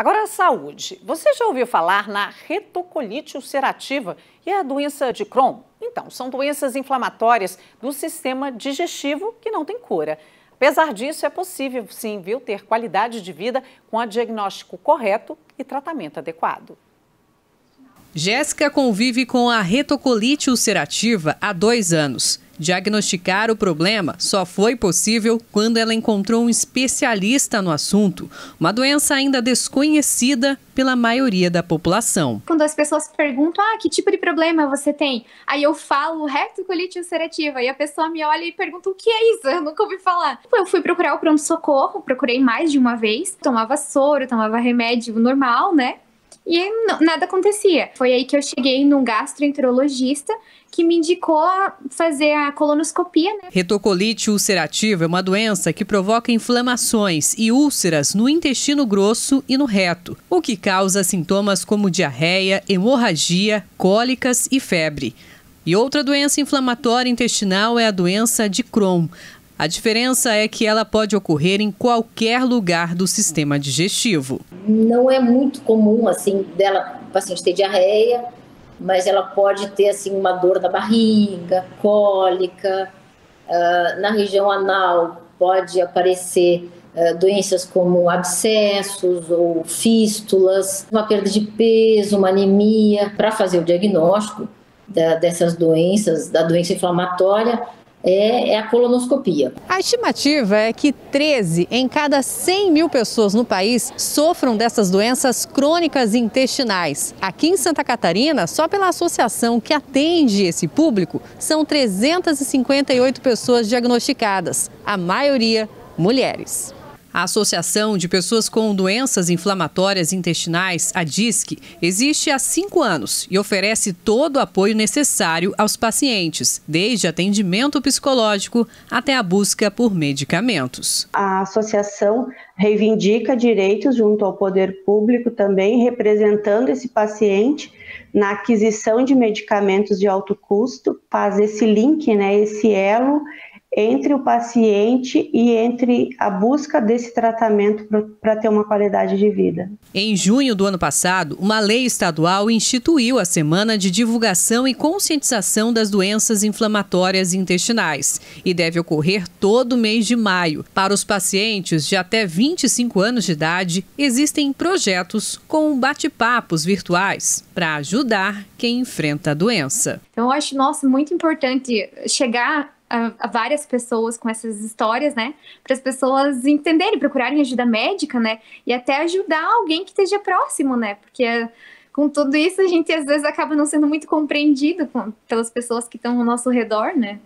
Agora, a saúde. Você já ouviu falar na retocolite ulcerativa e a doença de Crohn? Então, são doenças inflamatórias do sistema digestivo que não tem cura. Apesar disso, é possível sim, viu, ter qualidade de vida com a diagnóstico correto e tratamento adequado. Jéssica convive com a retocolite ulcerativa há dois anos. Diagnosticar o problema só foi possível quando ela encontrou um especialista no assunto, uma doença ainda desconhecida pela maioria da população. Quando as pessoas perguntam, ah, que tipo de problema você tem? Aí eu falo retocolite ulcerativa e a pessoa me olha e pergunta o que é isso? Eu nunca ouvi falar. Eu fui procurar o pronto-socorro, procurei mais de uma vez, tomava soro, tomava remédio normal, né? E nada acontecia. Foi aí que eu cheguei num gastroenterologista que me indicou fazer a colonoscopia. Né? Retocolite ulcerativa é uma doença que provoca inflamações e úlceras no intestino grosso e no reto, o que causa sintomas como diarreia, hemorragia, cólicas e febre. E outra doença inflamatória intestinal é a doença de Crohn. A diferença é que ela pode ocorrer em qualquer lugar do sistema digestivo. Não é muito comum assim dela o paciente ter diarreia, mas ela pode ter assim uma dor na barriga, cólica, uh, na região anal pode aparecer uh, doenças como abscessos ou fístulas, uma perda de peso, uma anemia. Para fazer o diagnóstico da, dessas doenças, da doença inflamatória, é, a colonoscopia. A estimativa é que 13 em cada 100 mil pessoas no país sofram dessas doenças crônicas intestinais. Aqui em Santa Catarina, só pela associação que atende esse público, são 358 pessoas diagnosticadas, a maioria mulheres. A Associação de Pessoas com Doenças Inflamatórias Intestinais, a DISC, existe há cinco anos e oferece todo o apoio necessário aos pacientes, desde atendimento psicológico até a busca por medicamentos. A associação reivindica direitos junto ao poder público também, representando esse paciente na aquisição de medicamentos de alto custo, faz esse link, né, esse elo entre o paciente e entre a busca desse tratamento para ter uma qualidade de vida. Em junho do ano passado, uma lei estadual instituiu a Semana de Divulgação e Conscientização das Doenças Inflamatórias Intestinais e deve ocorrer todo mês de maio. Para os pacientes de até 25 anos de idade, existem projetos com bate-papos virtuais para ajudar quem enfrenta a doença. Então, eu acho, nossa, muito importante chegar a, a, várias pessoas com essas histórias, né? Para as pessoas entenderem, procurarem ajuda médica, né? E até ajudar alguém que esteja próximo, né? Porque com tudo isso a gente às vezes acaba não sendo muito compreendido com, pelas pessoas que estão ao nosso redor, né?